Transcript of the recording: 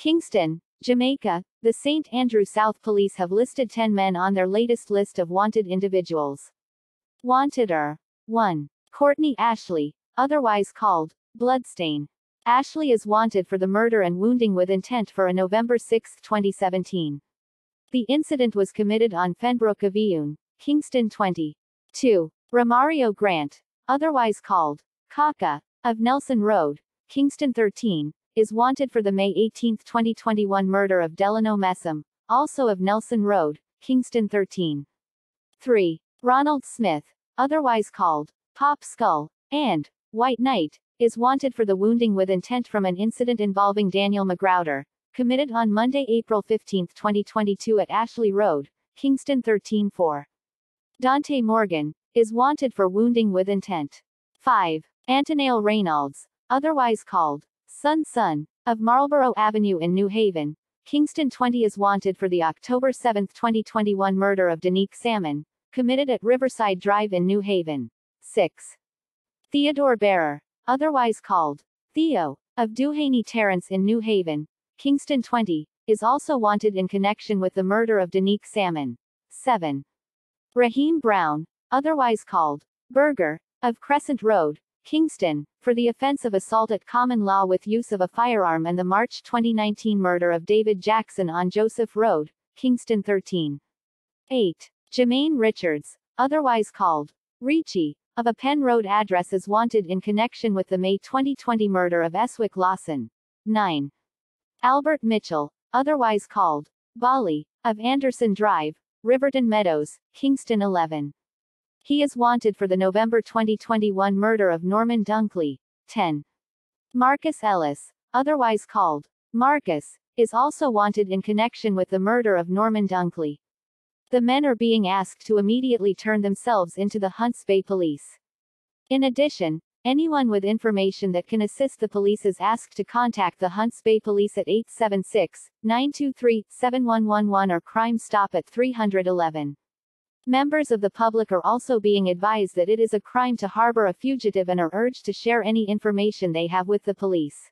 Kingston, Jamaica, the St. Andrew South Police have listed 10 men on their latest list of wanted individuals. Wanted are 1. Courtney Ashley, otherwise called Bloodstain. Ashley is wanted for the murder and wounding with intent for a November 6, 2017. The incident was committed on Fenbrook Avenue, Kingston 20. 2. Romario Grant, otherwise called Kaka, of Nelson Road, Kingston 13, is wanted for the May 18, 2021 murder of Delano Messam, also of Nelson Road, Kingston 13. 3. Ronald Smith, otherwise called Pop Skull, and White Knight, is wanted for the wounding with intent from an incident involving Daniel McGrowder, committed on Monday, April 15, 2022 at Ashley Road, Kingston 13 4. Dante Morgan, is wanted for wounding with intent. 5. Anteneil Raynolds, otherwise called Son-Son, of Marlborough Avenue in New Haven, Kingston 20 is wanted for the October 7, 2021 murder of Denique Salmon, committed at Riverside Drive in New Haven. 6. Theodore Bearer, otherwise called Theo, of Duhaney Terrace in New Haven, Kingston 20, is also wanted in connection with the murder of Denique Salmon. 7. Raheem Brown, otherwise called Berger, of Crescent Road, Kingston, for the offense of assault at common law with use of a firearm and the March 2019 murder of David Jackson on Joseph Road, Kingston 13. 8. Jermaine Richards, otherwise called Reechie, of a Penn Road address is wanted in connection with the May 2020 murder of Eswick Lawson. 9. Albert Mitchell, otherwise called Ballie, of Anderson Drive, Riverton Meadows, Kingston 11. He is wanted for the November 2021 murder of Norman Dunkley. 10. Marcus Ellis, otherwise called Marcus, is also wanted in connection with the murder of Norman Dunkley. The men are being asked to immediately turn themselves into the Hunts Bay Police. In addition, anyone with information that can assist the police is asked to contact the Hunts Bay Police at 876-923-7111 or Crime Stop at 311. Members of the public are also being advised that it is a crime to harbor a fugitive and are urged to share any information they have with the police.